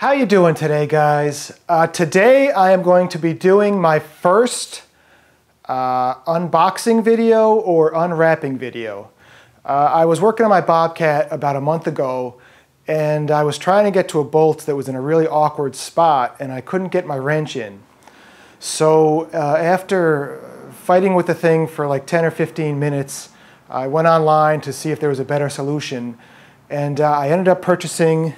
How you doing today, guys? Uh, today I am going to be doing my first uh, unboxing video or unwrapping video. Uh, I was working on my Bobcat about a month ago and I was trying to get to a bolt that was in a really awkward spot and I couldn't get my wrench in. So uh, after fighting with the thing for like 10 or 15 minutes, I went online to see if there was a better solution and uh, I ended up purchasing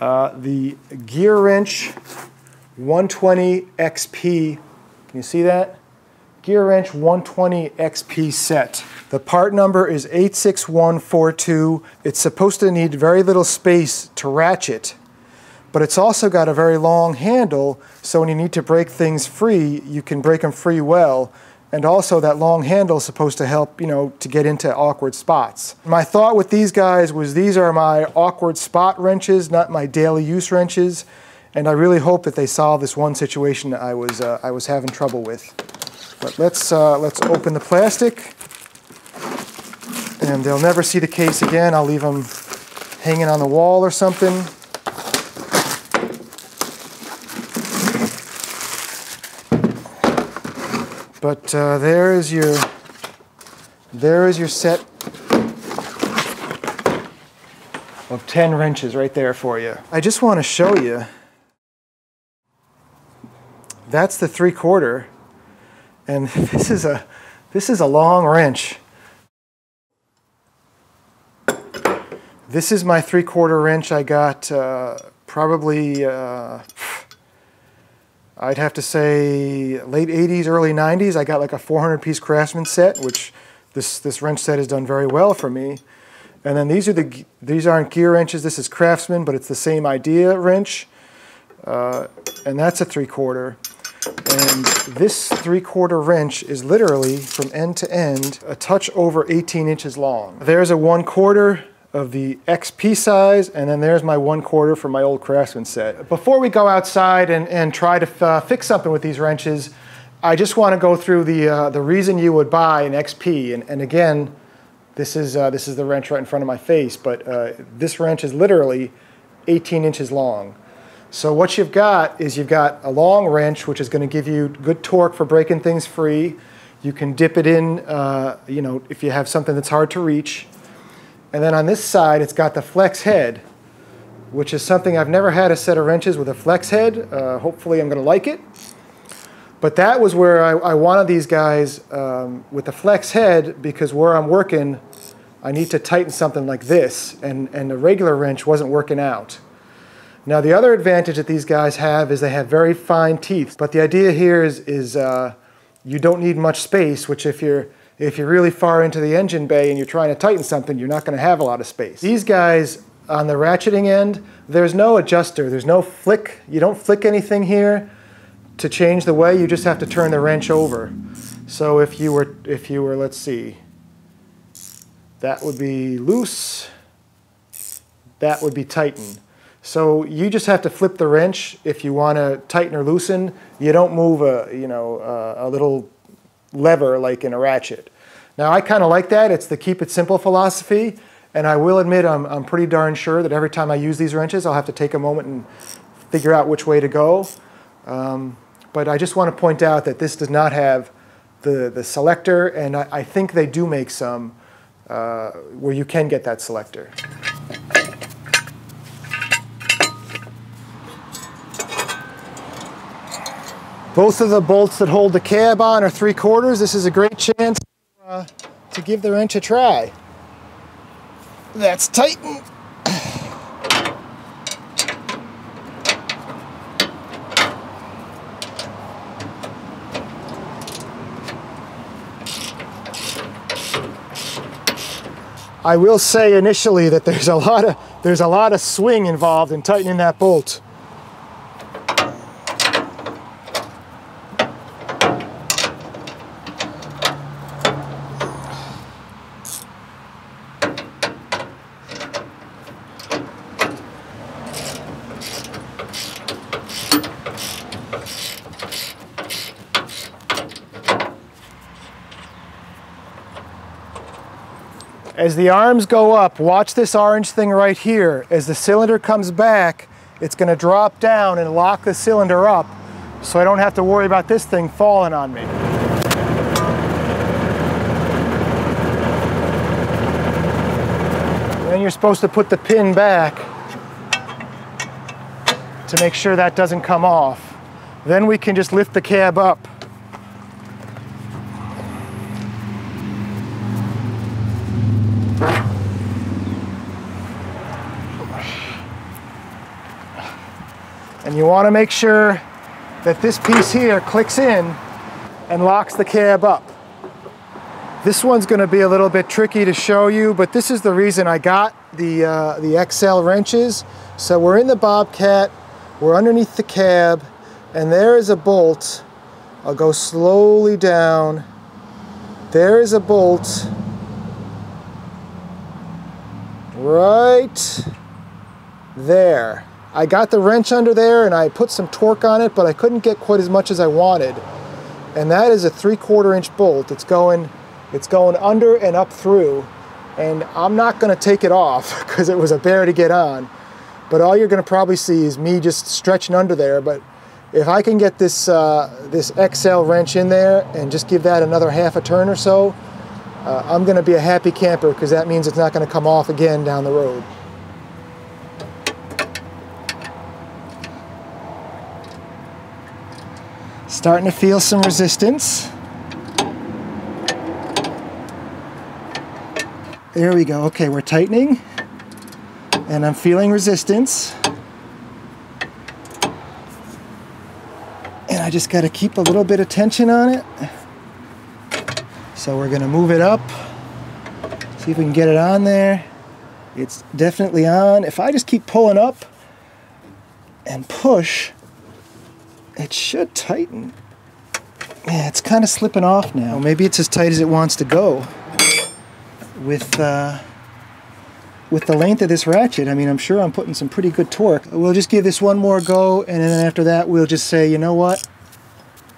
uh, the Gear Wrench 120 XP. Can you see that? Gear Wrench 120 XP set. The part number is 86142. It's supposed to need very little space to ratchet, but it's also got a very long handle, so when you need to break things free, you can break them free well. And also that long handle is supposed to help, you know, to get into awkward spots. My thought with these guys was these are my awkward spot wrenches, not my daily use wrenches. And I really hope that they solve this one situation I was, uh, I was having trouble with. But let's, uh, let's open the plastic. And they'll never see the case again. I'll leave them hanging on the wall or something. But uh, there is your, there is your set of 10 wrenches right there for you. I just want to show you, that's the three quarter and this is a, this is a long wrench. This is my three quarter wrench I got uh, probably, uh, I'd have to say late 80s, early 90s. I got like a 400 piece Craftsman set, which this, this wrench set has done very well for me. And then these are the these aren't gear wrenches. This is Craftsman, but it's the same idea wrench. Uh, and that's a three quarter. And this three-quarter wrench is literally, from end to end, a touch over 18 inches long. There's a one-quarter of the XP size, and then there's my one quarter for my old Craftsman set. Before we go outside and, and try to uh, fix something with these wrenches, I just want to go through the, uh, the reason you would buy an XP. And, and again, this is, uh, this is the wrench right in front of my face, but uh, this wrench is literally 18 inches long. So what you've got is you've got a long wrench, which is going to give you good torque for breaking things free. You can dip it in, uh, you know, if you have something that's hard to reach. And then on this side, it's got the flex head, which is something I've never had a set of wrenches with a flex head. Uh, hopefully I'm going to like it. But that was where I, I wanted these guys um, with the flex head because where I'm working, I need to tighten something like this, and, and the regular wrench wasn't working out. Now the other advantage that these guys have is they have very fine teeth. But the idea here is, is uh, you don't need much space, which if you're, if you're really far into the engine bay and you're trying to tighten something, you're not going to have a lot of space. These guys on the ratcheting end, there's no adjuster, there's no flick. You don't flick anything here to change the way, you just have to turn the wrench over. So if you were, if you were, let's see, that would be loose, that would be tighten. So you just have to flip the wrench if you want to tighten or loosen. You don't move a, you know, a little lever like in a ratchet. Now I kind of like that. It's the keep it simple philosophy. And I will admit I'm, I'm pretty darn sure that every time I use these wrenches, I'll have to take a moment and figure out which way to go. Um, but I just want to point out that this does not have the, the selector, and I, I think they do make some uh, where you can get that selector. Both of the bolts that hold the cab on are three quarters. This is a great chance uh, to give the wrench a try. That's tighten. I will say initially that there's a lot of there's a lot of swing involved in tightening that bolt. As the arms go up, watch this orange thing right here. As the cylinder comes back, it's going to drop down and lock the cylinder up so I don't have to worry about this thing falling on me. Then you're supposed to put the pin back to make sure that doesn't come off. Then we can just lift the cab up. And you want to make sure that this piece here clicks in and locks the cab up. This one's going to be a little bit tricky to show you, but this is the reason I got the, uh, the XL wrenches. So we're in the Bobcat, we're underneath the cab, and there is a bolt. I'll go slowly down. There is a bolt right there. I got the wrench under there and I put some torque on it, but I couldn't get quite as much as I wanted. And that is a three quarter inch bolt. It's going it's going under and up through, and I'm not gonna take it off because it was a bear to get on. But all you're gonna probably see is me just stretching under there. But if I can get this, uh, this XL wrench in there and just give that another half a turn or so, uh, I'm gonna be a happy camper because that means it's not gonna come off again down the road. Starting to feel some resistance. There we go. Okay, we're tightening. And I'm feeling resistance. And I just got to keep a little bit of tension on it. So we're going to move it up. See if we can get it on there. It's definitely on. If I just keep pulling up and push, it should tighten. Yeah, it's kind of slipping off now. Maybe it's as tight as it wants to go with uh, with the length of this ratchet, I mean, I'm sure I'm putting some pretty good torque. We'll just give this one more go, and then after that, we'll just say, you know what?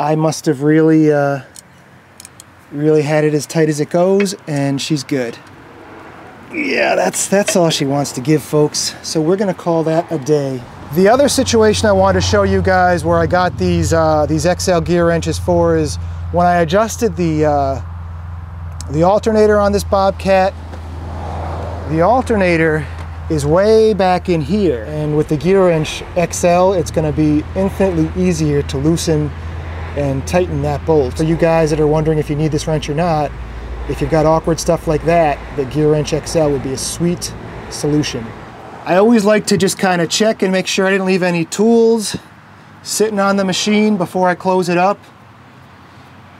I must have really, uh, really had it as tight as it goes, and she's good. Yeah, that's, that's all she wants to give, folks. So we're gonna call that a day. The other situation I wanted to show you guys where I got these, uh, these XL gear wrenches for is when I adjusted the, uh, the alternator on this Bobcat, the alternator is way back in here. And with the Gear Wrench XL, it's gonna be infinitely easier to loosen and tighten that bolt. For you guys that are wondering if you need this wrench or not, if you've got awkward stuff like that, the Gear Wrench XL would be a sweet solution. I always like to just kind of check and make sure I didn't leave any tools sitting on the machine before I close it up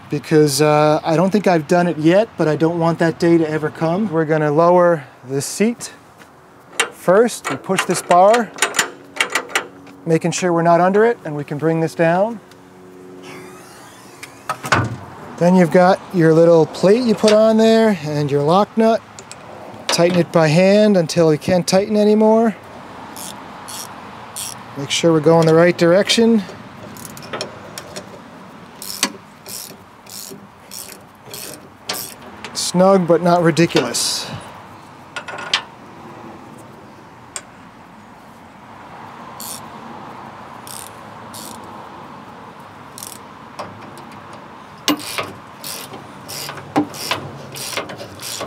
because uh, I don't think I've done it yet, but I don't want that day to ever come. We're gonna lower the seat first. We push this bar, making sure we're not under it, and we can bring this down. Then you've got your little plate you put on there and your lock nut. Tighten it by hand until you can't tighten anymore. Make sure we're going the right direction. Snug, but not ridiculous.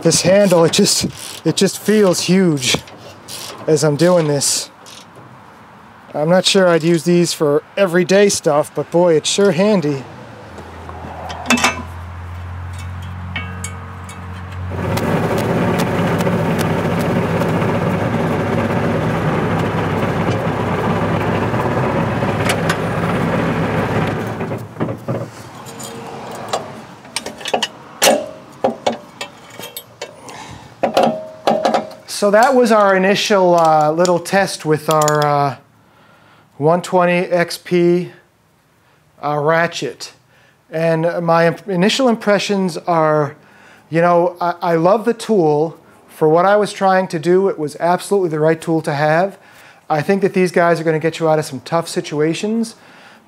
This handle, it just, it just feels huge as I'm doing this. I'm not sure I'd use these for everyday stuff, but boy, it's sure handy. So that was our initial uh, little test with our uh, 120 XP uh, ratchet. And my imp initial impressions are, you know, I, I love the tool. For what I was trying to do, it was absolutely the right tool to have. I think that these guys are going to get you out of some tough situations.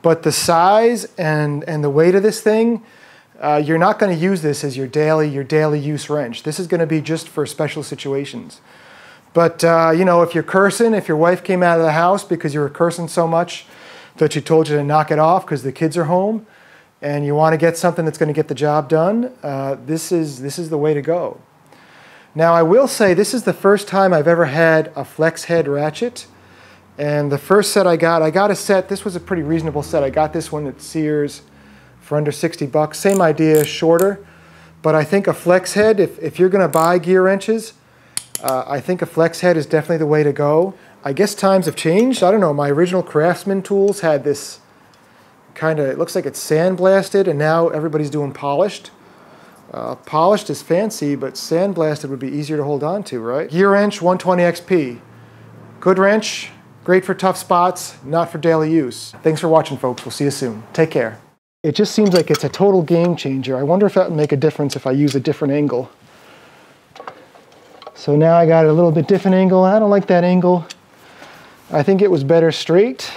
But the size and, and the weight of this thing, uh, you're not going to use this as your daily, your daily use wrench. This is going to be just for special situations. But, uh, you know, if you're cursing, if your wife came out of the house because you were cursing so much that she told you to knock it off because the kids are home and you want to get something that's going to get the job done, uh, this, is, this is the way to go. Now, I will say this is the first time I've ever had a flex head ratchet. And the first set I got, I got a set, this was a pretty reasonable set. I got this one at Sears for under 60 bucks. Same idea, shorter. But I think a flex head, if, if you're gonna buy gear wrenches, uh, I think a flex head is definitely the way to go. I guess times have changed. I don't know, my original Craftsman tools had this kind of, it looks like it's sandblasted and now everybody's doing polished. Uh, polished is fancy, but sandblasted would be easier to hold on to, right? Gear wrench 120 XP. Good wrench, Great for tough spots, not for daily use. Thanks for watching, folks. We'll see you soon. Take care. It just seems like it's a total game changer. I wonder if that would make a difference if I use a different angle. So now I got a little bit different angle. I don't like that angle. I think it was better straight.